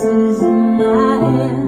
voices in my hands.